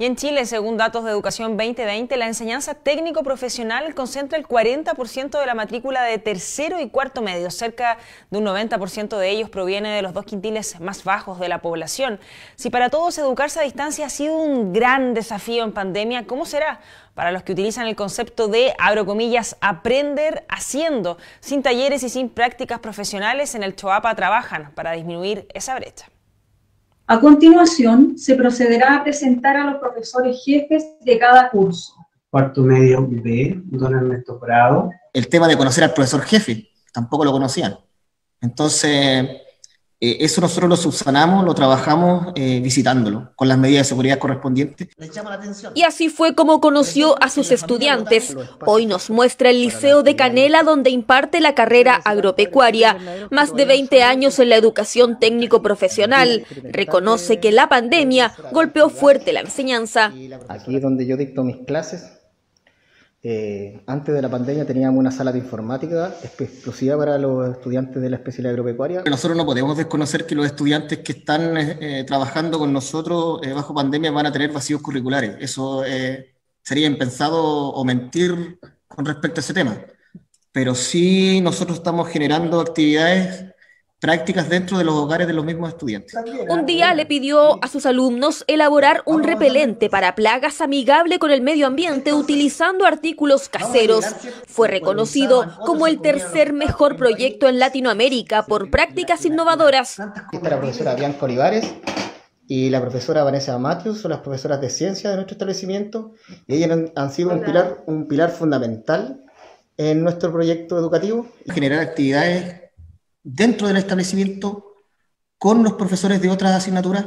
Y en Chile, según datos de Educación 2020, la enseñanza técnico-profesional concentra el 40% de la matrícula de tercero y cuarto medio. Cerca de un 90% de ellos proviene de los dos quintiles más bajos de la población. Si para todos educarse a distancia ha sido un gran desafío en pandemia, ¿cómo será para los que utilizan el concepto de, abro comillas, aprender haciendo? Sin talleres y sin prácticas profesionales, en el Choapa trabajan para disminuir esa brecha. A continuación, se procederá a presentar a los profesores jefes de cada curso. Cuarto medio B, don Ernesto Prado. El tema de conocer al profesor jefe, tampoco lo conocían. Entonces, eh, eso nosotros lo subsanamos, lo trabajamos eh, visitándolo con las medidas de seguridad correspondientes. Y así fue como conoció a sus estudiantes. Hoy nos muestra el Liceo de Canela donde imparte la carrera agropecuaria. Más de 20 años en la educación técnico profesional. Reconoce que la pandemia golpeó fuerte la enseñanza. Aquí es donde yo dicto mis clases eh, antes de la pandemia teníamos una sala de informática exclusiva para los estudiantes de la especialidad agropecuaria. Nosotros no podemos desconocer que los estudiantes que están eh, eh, trabajando con nosotros bajo pandemia van a tener vacíos curriculares. Eso sería impensado o mentir con respecto a ese tema. Pero sí nosotros estamos generando actividades prácticas dentro de los hogares de los mismos estudiantes. Un día le pidió a sus alumnos elaborar un repelente para plagas amigable con el medio ambiente utilizando artículos caseros. Fue reconocido como el tercer mejor proyecto en Latinoamérica por prácticas innovadoras. Esta es la profesora Bianca Olivares y la profesora Vanessa Matthews son las profesoras de ciencia de nuestro establecimiento y ellas han, sido un pilar, un pilar fundamental en nuestro proyecto educativo. Generar actividades dentro del establecimiento con los profesores de otras asignaturas,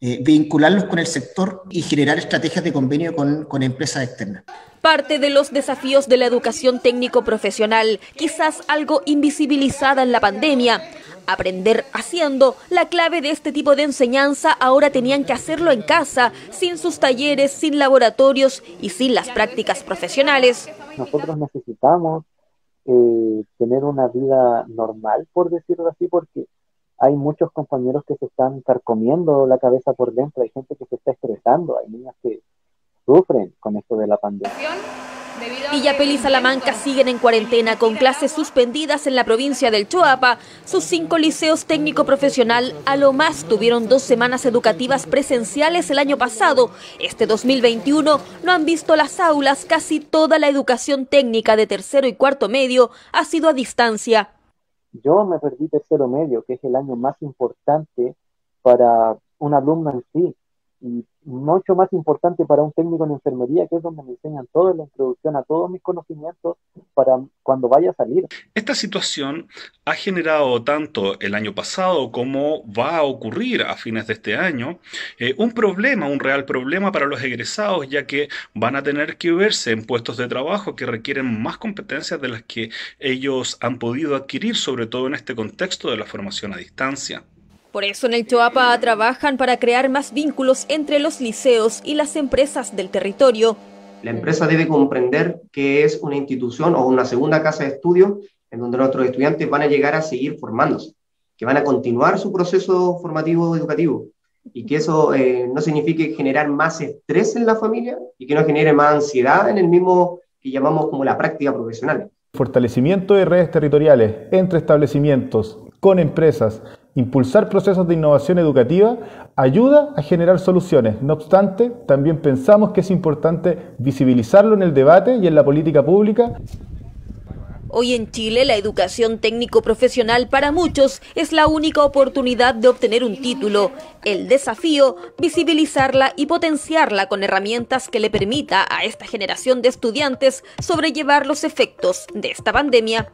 eh, vincularlos con el sector y generar estrategias de convenio con, con empresas externas. Parte de los desafíos de la educación técnico-profesional, quizás algo invisibilizada en la pandemia, aprender haciendo. La clave de este tipo de enseñanza ahora tenían que hacerlo en casa, sin sus talleres, sin laboratorios y sin las prácticas profesionales. Nosotros necesitamos eh, tener una vida normal, por decirlo así, porque hay muchos compañeros que se están carcomiendo la cabeza por dentro, hay gente que se está estresando, hay niñas que sufren con esto de la pandemia. Villapel y Salamanca siguen en cuarentena con clases suspendidas en la provincia del Choapa. Sus cinco liceos técnico profesional a lo más tuvieron dos semanas educativas presenciales el año pasado. Este 2021 no han visto las aulas, casi toda la educación técnica de tercero y cuarto medio ha sido a distancia. Yo me perdí tercero medio, que es el año más importante para un alumno en sí y mucho más importante para un técnico en enfermería, que es donde me enseñan todo, la introducción a todos mis conocimientos para cuando vaya a salir. Esta situación ha generado tanto el año pasado como va a ocurrir a fines de este año eh, un problema, un real problema para los egresados, ya que van a tener que verse en puestos de trabajo que requieren más competencias de las que ellos han podido adquirir, sobre todo en este contexto de la formación a distancia. Por eso en el Choapa trabajan para crear más vínculos entre los liceos y las empresas del territorio. La empresa debe comprender que es una institución o una segunda casa de estudio en donde nuestros estudiantes van a llegar a seguir formándose, que van a continuar su proceso formativo educativo y que eso eh, no signifique generar más estrés en la familia y que no genere más ansiedad en el mismo que llamamos como la práctica profesional. Fortalecimiento de redes territoriales entre establecimientos, con empresas, Impulsar procesos de innovación educativa ayuda a generar soluciones. No obstante, también pensamos que es importante visibilizarlo en el debate y en la política pública. Hoy en Chile, la educación técnico-profesional para muchos es la única oportunidad de obtener un título. El desafío, visibilizarla y potenciarla con herramientas que le permita a esta generación de estudiantes sobrellevar los efectos de esta pandemia.